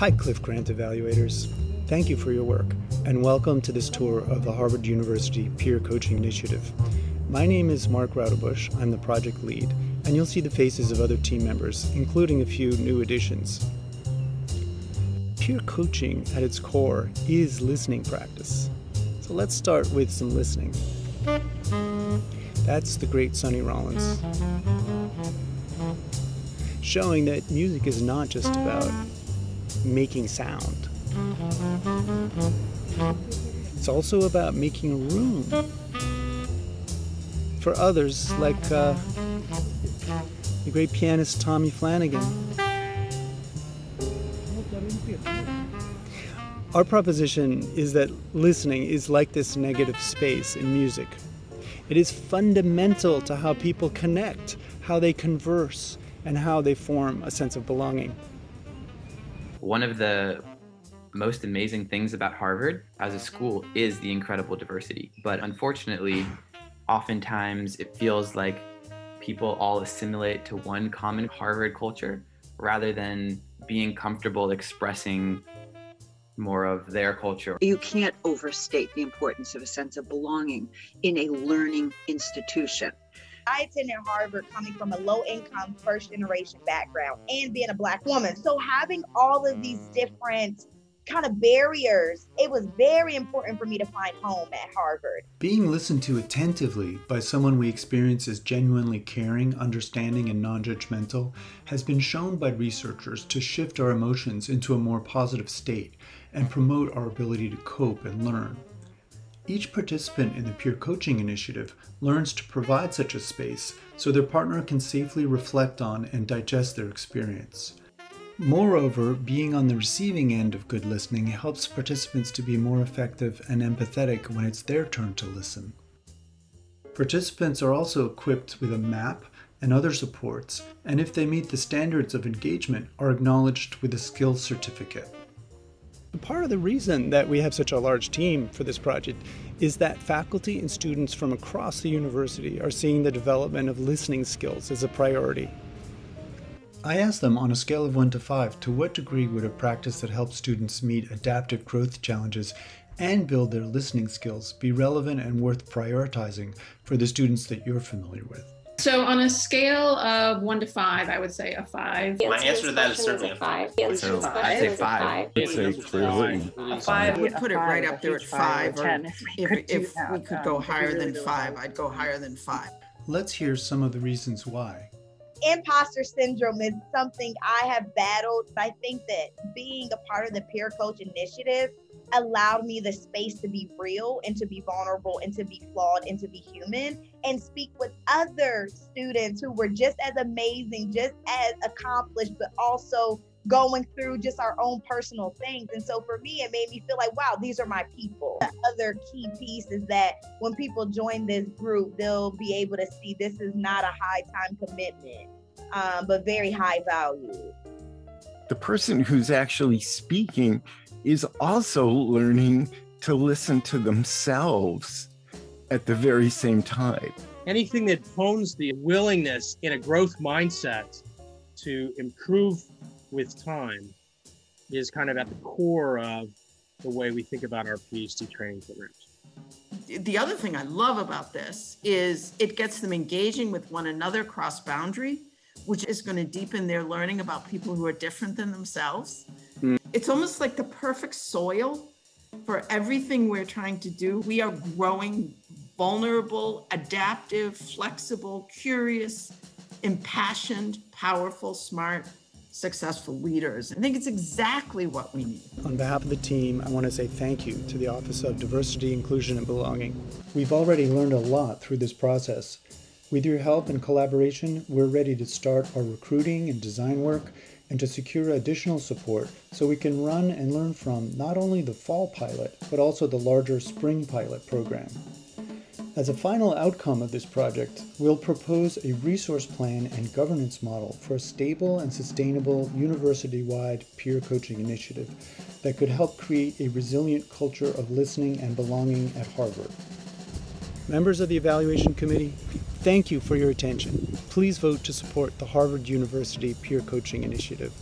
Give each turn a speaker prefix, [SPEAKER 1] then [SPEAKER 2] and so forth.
[SPEAKER 1] Hi, CLIF Grant evaluators. Thank you for your work, and welcome to this tour of the Harvard University Peer Coaching Initiative. My name is Mark Rauterbush. I'm the project lead, and you'll see the faces of other team members, including a few new additions. Peer coaching at its core is listening practice. So let's start with some listening. That's the great Sonny Rollins. Showing that music is not just about making sound. It's also about making room for others, like uh, the great pianist Tommy Flanagan. Our proposition is that listening is like this negative space in music. It is fundamental to how people connect, how they converse, and how they form a sense of belonging.
[SPEAKER 2] One of the most amazing things about Harvard as a school is the incredible diversity. But unfortunately, oftentimes it feels like people all assimilate to one common Harvard culture rather than being comfortable expressing more of their culture.
[SPEAKER 3] You can't overstate the importance of a sense of belonging in a learning institution.
[SPEAKER 4] I attended Harvard coming from a low income, first generation background and being a Black woman. So, having all of these different kind of barriers, it was very important for me to find home at Harvard.
[SPEAKER 1] Being listened to attentively by someone we experience as genuinely caring, understanding, and non judgmental has been shown by researchers to shift our emotions into a more positive state and promote our ability to cope and learn. Each participant in the peer coaching initiative learns to provide such a space so their partner can safely reflect on and digest their experience. Moreover, being on the receiving end of good listening helps participants to be more effective and empathetic when it's their turn to listen. Participants are also equipped with a map and other supports, and if they meet the standards of engagement, are acknowledged with a skills certificate. Part of the reason that we have such a large team for this project is that faculty and students from across the university are seeing the development of listening skills as a priority. I asked them on a scale of 1 to 5 to what degree would a practice that helps students meet adaptive growth challenges and build their listening skills be relevant and worth prioritizing for the students that you're familiar with.
[SPEAKER 5] So on a scale of one to five, I would say a five.
[SPEAKER 6] My answer to that is certainly a five. The answer to this
[SPEAKER 2] I'd say five.
[SPEAKER 7] I'd say clearly.
[SPEAKER 8] Five would put it right up there at five, or
[SPEAKER 9] ten if we
[SPEAKER 8] if,
[SPEAKER 9] could
[SPEAKER 8] we could go higher than five, I'd go higher than five.
[SPEAKER 1] Let's hear some of the reasons why.
[SPEAKER 4] Imposter syndrome is something I have battled. I think that being a part of the peer coach initiative allowed me the space to be real and to be vulnerable and to be flawed and to be human and speak with other students who were just as amazing, just as accomplished, but also going through just our own personal things. And so for me, it made me feel like, wow, these are my people. The other key piece is that when people join this group, they'll be able to see this is not a high time commitment, um, but very high value.
[SPEAKER 7] The person who's actually speaking is also learning to listen to themselves at the very same time.
[SPEAKER 10] anything that hones the willingness in a growth mindset to improve with time is kind of at the core of the way we think about our PhD training programs.
[SPEAKER 8] The other thing I love about this is it gets them engaging with one another cross boundary, which is going to deepen their learning about people who are different than themselves. Mm. It's almost like the perfect soil for everything we're trying to do. We are growing vulnerable, adaptive, flexible, curious, impassioned, powerful, smart, successful leaders. I think it's exactly what we need.
[SPEAKER 1] On behalf of the team, I want to say thank you to the Office of Diversity, Inclusion, and Belonging. We've already learned a lot through this process. With your help and collaboration, we're ready to start our recruiting and design work and to secure additional support so we can run and learn from not only the fall pilot, but also the larger spring pilot program. As a final outcome of this project, we'll propose a resource plan and governance model for a stable and sustainable university wide peer coaching initiative that could help create a resilient culture of listening and belonging at Harvard. Members of the Evaluation Committee, thank you for your attention. Please vote to support the Harvard University Peer Coaching Initiative.